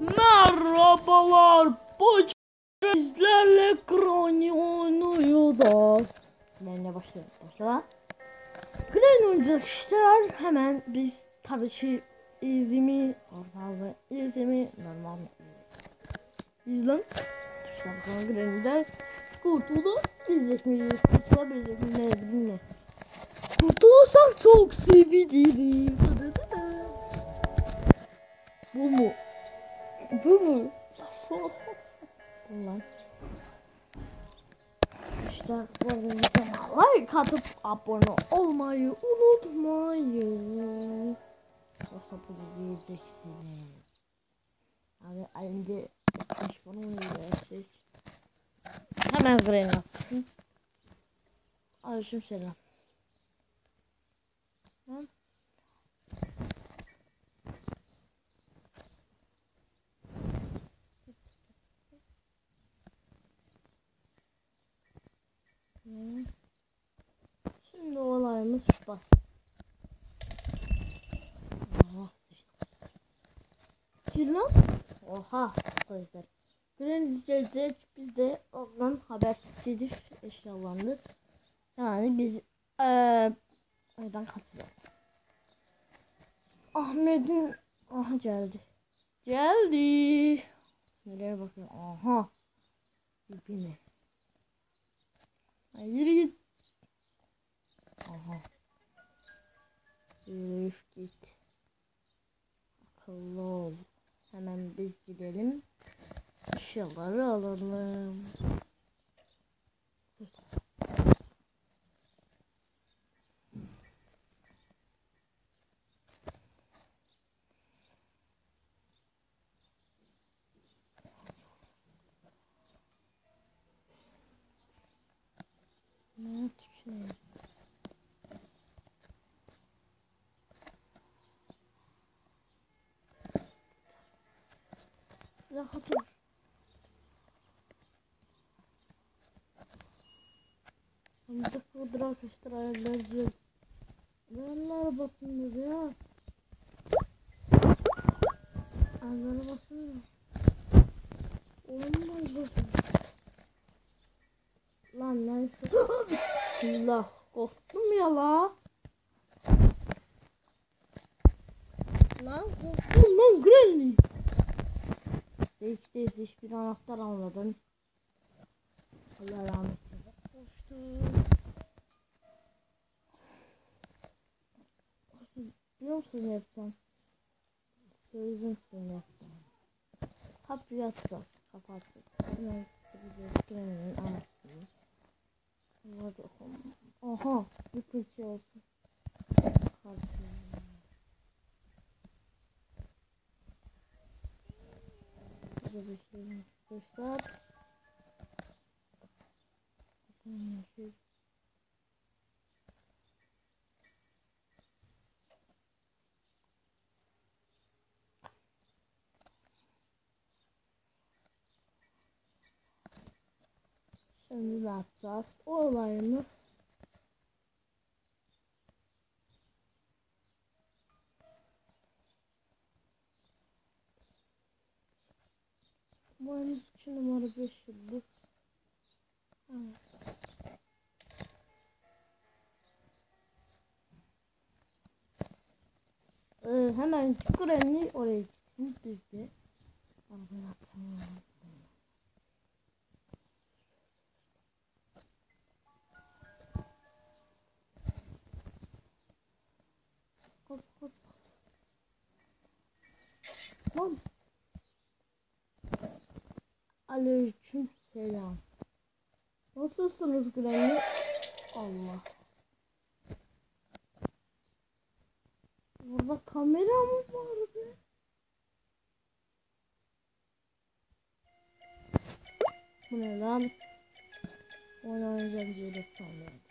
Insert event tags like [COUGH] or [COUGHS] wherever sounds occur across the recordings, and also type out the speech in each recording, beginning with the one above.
Merhabalar. Bu sizlerle Granny oynuyor da. Benimle başlayalım. Başla. Granny oynayacak işler hemen biz tabii ki izimi ve izimi normal? İzlen. İşte bakalım Granny'den kurtulabilecek miyiz? Kurtulabilecek miyiz? Ne ne. Kurtulursak çok sevinirim. Bu mu? Bu mu? Ulan. İşte bu videoma like atıp abone olmayı unutmayın. Yoksa bunu yiyeceksiniz. Abi elinde telefonu yiyeceksiniz. Hemen gren atsın. Aleyküm selam. Lan. Bas. Lan. Oha arkadaşlar. Birinci gelecek biz de ondan habersiz gidip eşyalandık. Yani biz eee oradan kaçacağız. Ahmet'in aha geldi. Geldi. Nereye bakıyor? Aha. Ay yürü git. Aha. Yürü git. Akıllı ol. Hemen biz gidelim. Eşyaları alalım. Ne tükürüyor? Rahat ol. Bir dakika dur arkadaşlar ayarlayacağız. Ayarlara basın ya. Ayarlara basın. Olmaz basın. Lan neyse. [COUGHS] Bismillah. Korktum ya la. Lan korktum lan Granny. Hiç değilse hiçbir anahtar almadın. Allah rahmet eylesin. Biliyor musun ne yapacağım? Söyleyeceğim size ne yapacağım. Kapıyı atacağız. Kapatsın. Hemen gideceğiz. Granny'nin anasını. Hadi okum. Aha. Bir fırça olsun. Hadi. Hadi bir şey şey. Şimdi ne yapacağız? O Boyumuz 2 numara 5 yıldız. Evet. Ee, hemen Kurenli oraya gitsin biz de. Arabayı atsam. Koş. Aleyküm selam. Nasılsınız Granny? Allah. Burada kamera mı var be? Bu ne lan? Oynayacak bir yedek kamera.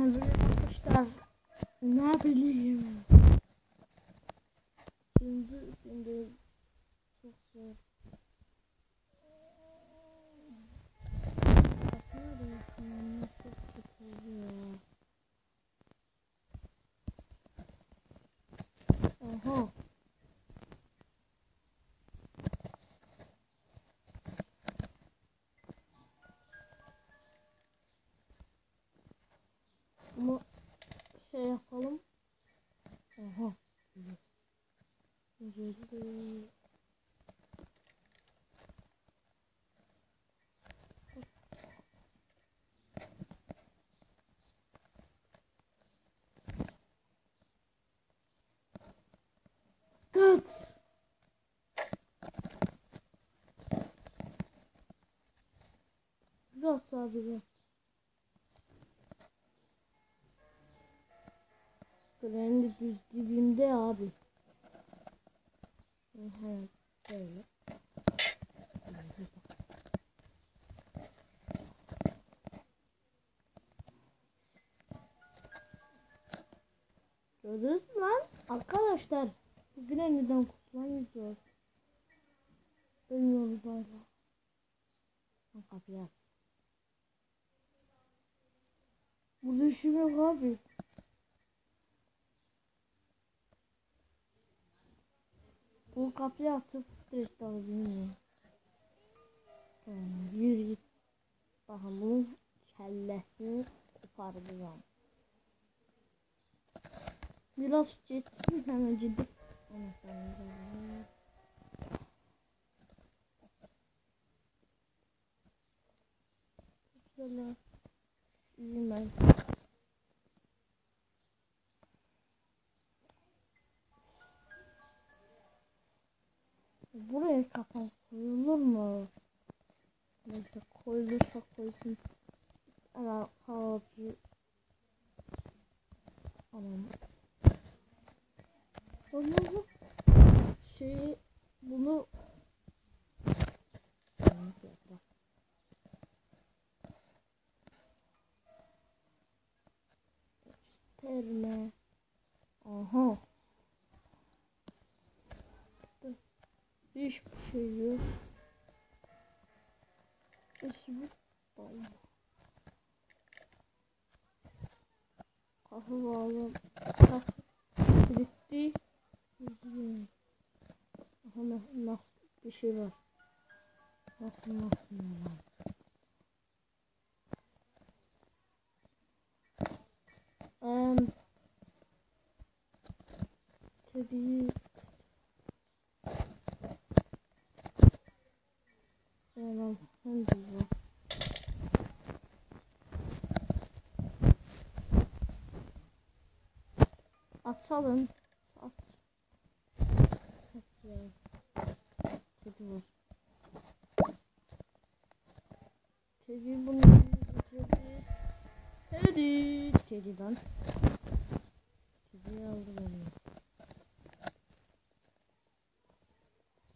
Ne bileyim arkadaşlar. Ne bileyim. Şimdi şimdi Bunu şey yapalım. Oha. Güzel. Kaç. Kaç abi. Granny düz dibimde abi. Evet böyle. Gördünüz mü lan? Arkadaşlar bugün neden kutlamayacağız? Bilmiyoruz hala. Lan Kapıyı aç. Burada işim yok abi. Bu kapıyı açıp direkt alabilirim. Yani yürü git. Bakın bunun kellesini koparacağım. Biraz geçsin hemen ciddi. Anahtarını Buraya kapan koyulur mu? Neyse koyulursa koysun. Ara kahvaltı. Aman. Bunu şeyi bunu Terme. Aha. Hiçbir şey yok. Hiçbir bağlı. Kahve bağlı. Kahve bitti. Üzgünüm. Aha na- nasıl bir şey var. Nasıl nasıl ya? Um, Teddy Yalan bu? Atalım. At. At ya. Kedi var. Teddy bunu götürebiliriz. Teddy. Teddy'den. Teddy'yi aldı beni.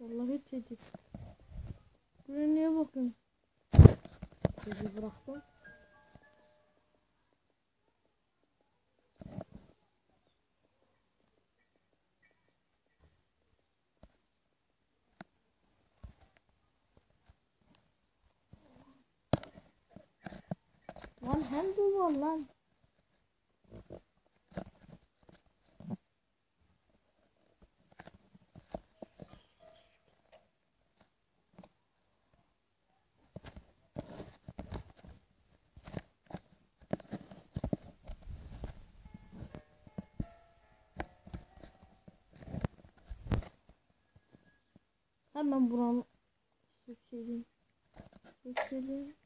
Vallahi Teddy. Bakın? Teddy bıraktım. Lan handle var lan. Hemen buranı sökelim. Sökelim.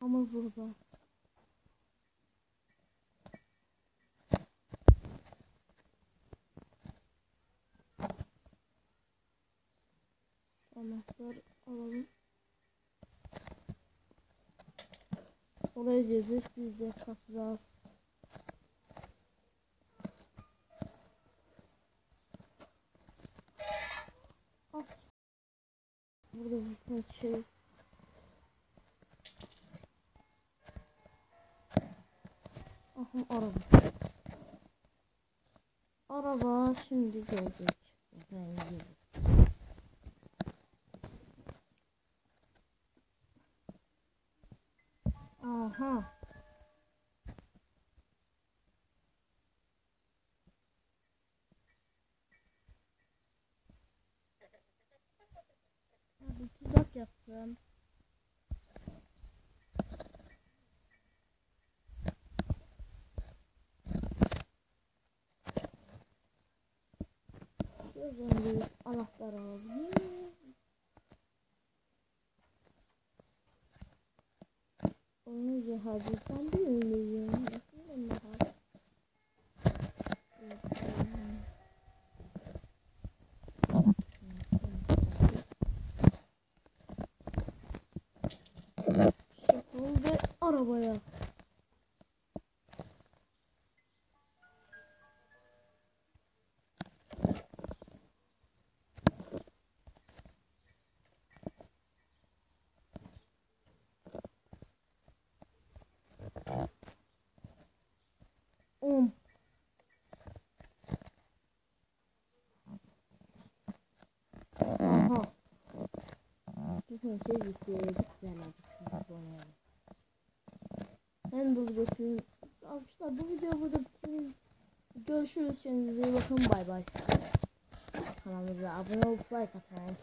Ama burada. Anahtar alalım. Oraya gireceğiz. Biz de katacağız. At. Burada bir şey. Aha araba. Araba şimdi gelecek. Aha. Abi tuzak yaptım. Göz önünde anahtar aldım. Onu cihazdan bir ünlüyüm. Arabaya. On. Aha. Bütün şey yükleyedik ben oynayalım. Ben bu götürün. Arkadaşlar bu video burada bitirelim. Görüşürüz. Kendinize iyi bakın. Bay bay. Kanalımıza abone olup like atmayı